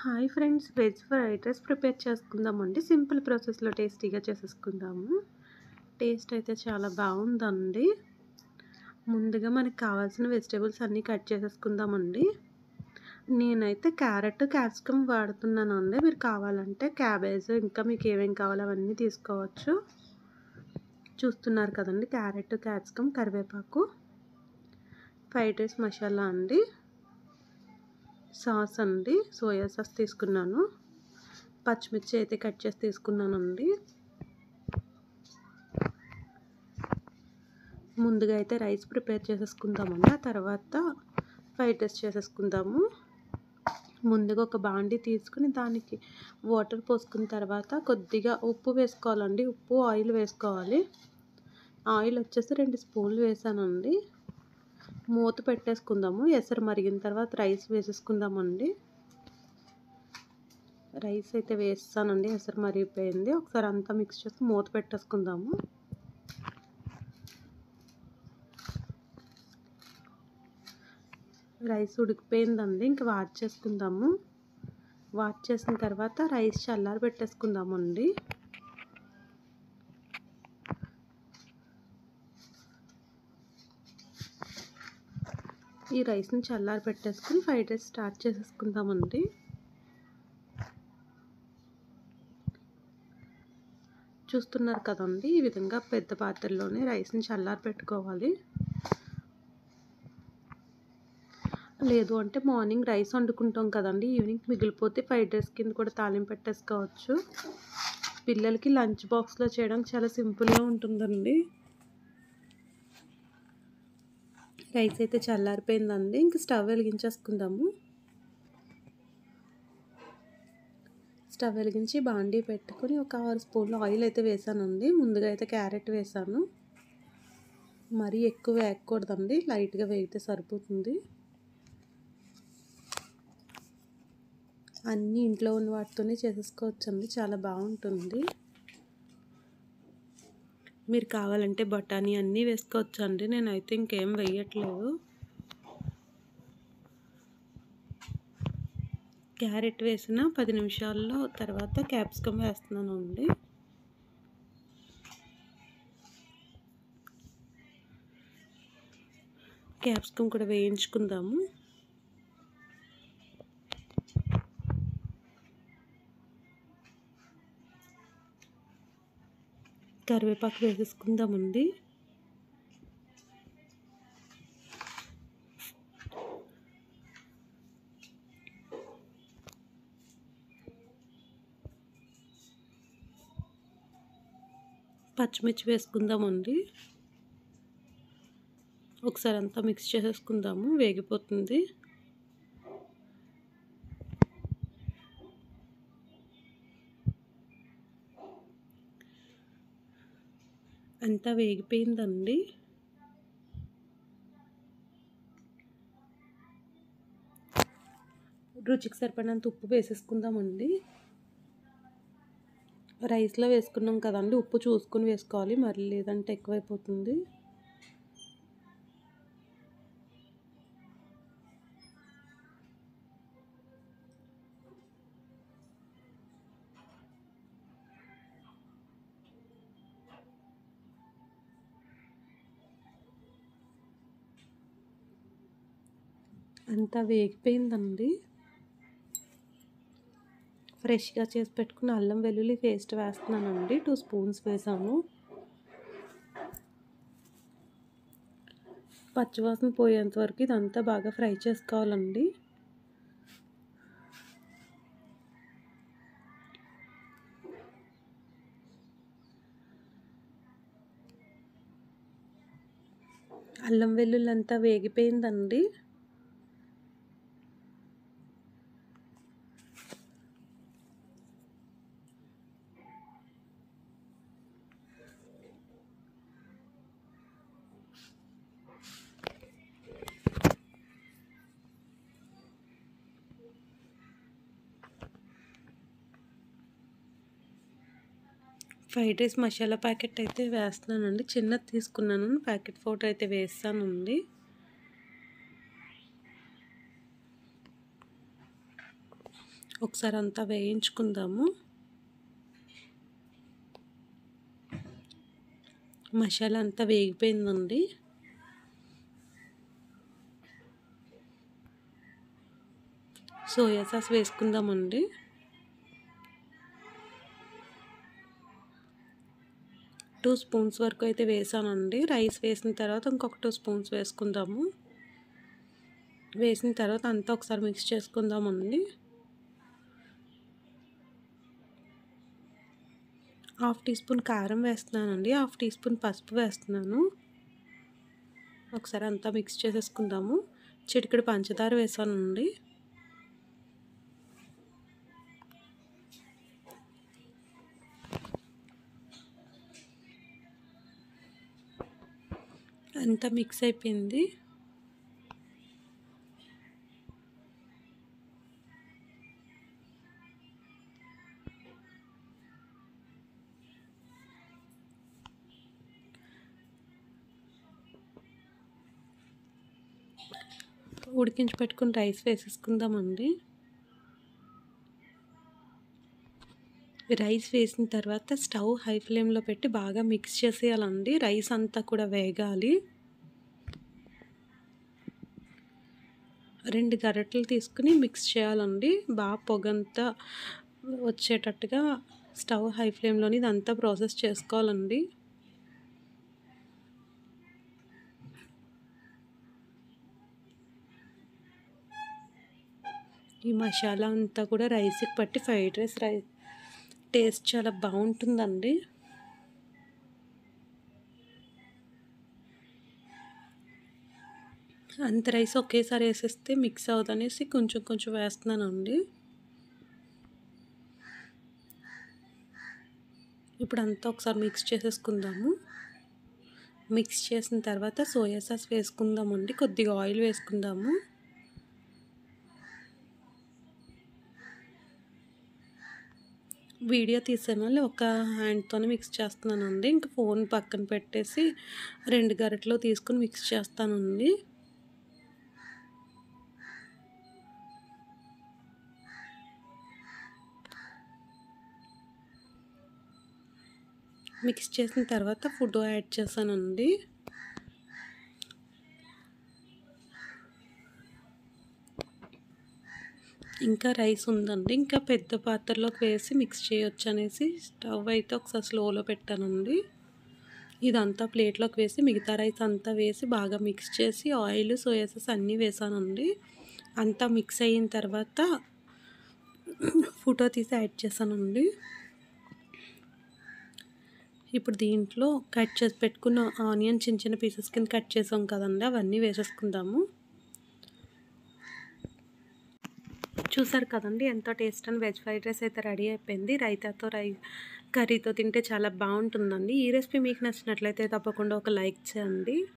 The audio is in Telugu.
Hi friends veg fried rice prepare చేసుకుందామండి. సింపుల్ ప్రాసెస్లో టేస్టీగా చేసేసుకుందాము. టేస్ట్ అయితే చాలా బాగుందండి. ముందుగా మనకి కావాల్సిన వెజిటేబుల్స్ అన్నీ కట్ చేసేసుకుందామండి. నేనైతే క్యారెట్ క్యాప్సికమ్ వాడుతున్నానండి. మీరు కావాలంటే క్యాబేజ్ ఇంకా మీకు ఏమేమి కావాలో అవన్నీ తీసుకోవచ్చు. చూస్తున్నారు కదండి క్యారెట్ క్యాప్సికమ్ కరివేపాకు ఫ్రైడ్ రైస్ మసాలా అండి. సాస్ అండి సోయా సాస్ తీసుకున్నాను. పచ్చిమిర్చి అయితే కట్ చేసి తీసుకున్నానండి. ముందుగా అయితే రైస్ ప్రిపేర్ చేసేసుకుందామండి ఆ తర్వాత ఫ్రైడ్ రైస్ చేసేసుకుందాము. ముందుగా ఒక బాండి తీసుకుని దానికి వాటర్ పోసుకున్న తర్వాత కొద్దిగా ఉప్పు వేసుకోవాలండి. ఉప్పు ఆయిల్ వేసుకోవాలి. ఆయిల్ వచ్చేసి రెండు స్పూన్లు వేసానండి. మూత పెట్టేసుకుందాము. ఎసరు మరిగిన తర్వాత రైస్ వేసేసుకుందామండి. రైస్ అయితే వేస్తానండి. ఎసరు మరిగిపోయింది. ఒకసారి అంతా మిక్స్ చేసి మూత పెట్టేసుకుందాము. రైస్ ఉడికిపోయిందండి. ఇంక వాట్ చేసుకుందాము. వాట్ చేసిన తర్వాత రైస్ చల్లారి పెట్టేసుకుందామండి ఈ రైస్ని చల్లారి పెట్టేసుకుని ఫ్రైడ్ రైస్ స్టార్ట్ చేసేసుకుందామండి. చూస్తున్నారు కదండి ఈ విధంగా పెద్ద పాత్రలోనే రైస్ని చల్లారి పెట్టుకోవాలి. లేదు అంటే మార్నింగ్ రైస్ వండుకుంటాం కదండి ఈవినింగ్ మిగిలిపోతే ఫ్రైడ్ రైస్ కింద కూడా తాలింపు పెట్టేసుకోవచ్చు. పిల్లలకి లంచ్ బాక్స్లో చేయడం చాలా సింపుల్గా ఉంటుందండి. రైస్ అయితే చల్లారిపోయిందండి. ఇంక స్టవ్ వెలిగించేసుకుందాము. స్టవ్ వెలిగించి బాండీ పెట్టుకుని ఒక ఆరు స్పూన్లు ఆయిల్ అయితే వేసానండి. ముందుగా అయితే క్యారెట్ వేసాను. మరీ ఎక్కువ వేయకూడదండి. లైట్గా వేగితే సరిపోతుంది. అన్నీ ఇంట్లో ఉన్న వాటితోనే చేసేసుకోవచ్చండి. చాలా బాగుంటుంది. మీరు కావాలంటే బఠానీ అన్నీ వేసుకోవచ్చు అండి నేనైతే ఇంకేం వేయట్లేదు. క్యారెట్ వేసిన పది నిమిషాల్లో తర్వాత క్యాప్సికమ్ వేస్తున్నాను అండి క్యాప్సికమ్ కూడా వేయించుకుందాము. కరివేపాకు వేసేసుకుందామండి. పచ్చిమిర్చి వేసుకుందామండి. ఒకసారి అంతా మిక్స్ చేసేసుకుందాము వేగిపోతుంది. అంతా వేగిపోయిందండి. రుచికి సరిపడినంత ఉప్పు వేసేసుకుందామండి. రైస్లో వేసుకున్నాం కదండి ఉప్పు చూసుకుని వేసుకోవాలి మరి లేదంటే ఎక్కువైపోతుంది. అంతా వేగిపోయిందండి. ఫ్రెష్గా చేసి పెట్టుకున్న అల్లం వెల్లుల్లి పేస్ట్ వేస్తున్నానండి. టూ స్పూన్స్ వేసాను పచ్చివాసన పోయేంత వరకు ఇదంతా బాగా ఫ్రై చేసుకోవాలండి. అల్లం వెల్లుల్లి అంతా వేగిపోయిందండి. ఫ్రైడ్ రైస్ మసాలా ప్యాకెట్ అయితే వేస్తున్నానండి. చిన్నది తీసుకున్నాను. ప్యాకెట్ ఫోటో అయితే వేస్తానండి. ఒకసారి అంతా వేయించుకుందాము. మసాలా అంతా వేగిపోయిందండి. సోయా సాస్ వేసుకుందామండి. టూ స్పూన్స్ వరకు అయితే వేసానండి. రైస్ వేసిన తర్వాత ఇంకొక టూ స్పూన్స్ వేసుకుందాము. వేసిన తర్వాత అంతా ఒకసారి మిక్స్ చేసుకుందామండి. హాఫ్ టీ స్పూన్ కారం వేస్తున్నానండి. హాఫ్ టీ స్పూన్ పసుపు వేస్తున్నాను. ఒకసారి అంతా మిక్స్ చేసేసుకుందాము. చిటికెడు పంచదార వేసానండి. అంతా మిక్స్ అయిపోయింది. ఉడికించి పెట్టుకుని రైస్ వేసేసుకుందామండి. రైస్ వేసిన తర్వాత స్టవ్ హై ఫ్లేమ్లో పెట్టి బాగా మిక్స్ చేసేయాలండి. రైస్ అంతా కూడా వేగాలి. రెండు గరిటెలు తీసుకుని మిక్స్ చేయాలండి. బాగా పొగంతా వచ్చేటట్టుగా స్టవ్ హై ఫ్లేమ్లోని ఇదంతా ప్రాసెస్ చేసుకోవాలండి. ఈ మసాలా అంతా కూడా రైస్కి పట్టి ఫ్రైడ్ రైస్ రైస్ టేస్ట్ చాలా బాగుంటుందండి. అంత రైస్ ఒకేసారి వేసేస్తే మిక్స్ అవుదనేసి కొంచెం కొంచెం వేస్తున్నానండి. ఇప్పుడు అంతా ఒకసారి మిక్స్ చేసేసుకుందాము. మిక్స్ చేసిన తర్వాత సోయా సాస్ వేసుకుందామండి. కొద్దిగా ఆయిల్ వేసుకుందాము. వీడియో తీసే వాళ్ళు ఒక హ్యాండ్తోనే మిక్స్ చేస్తున్నానండి. ఇంకా ఫోన్ పక్కన పెట్టేసి రెండు గరిటలు తీసుకుని మిక్స్ చేస్తానండి. మిక్స్ చేసిన తర్వాత ఫుడ్ యాడ్ చేశానండి. ఇంకా రైస్ ఉందండి. ఇంకా పెద్ద పాత్రలోకి వేసి మిక్స్ చేయొచ్చు అనేసి స్టవ్ అయితే ఒకసారి స్లోలో పెట్టానండి. ఇదంతా ప్లేట్లోకి వేసి మిగతా రైస్ అంతా వేసి బాగా మిక్స్ చేసి ఆయిల్ సోయా సాస్ అన్నీ వేసానండి. అంతా మిక్స్ అయిన తర్వాత ఫోటో తీసి యాడ్ చేశానండి. ఇప్పుడు దీంట్లో కట్ చేసి పెట్టుకున్న ఆనియన్ చిన్న చిన్న పీసెస్ కింద కట్ చేసాం కదండి అవన్నీ వేసేసుకుందాము. చూసారు కదండి ఎంతో టేస్ట్ అని వెజ్ ఫ్రైడ్ రైస్ అయితే రెడీ అయిపోయింది. రైతాతో రై కర్రీతో తింటే చాలా బాగుంటుందండి. ఈ రెసిపీ మీకు నచ్చినట్లయితే తప్పకుండా ఒక లైక్ చేయండి.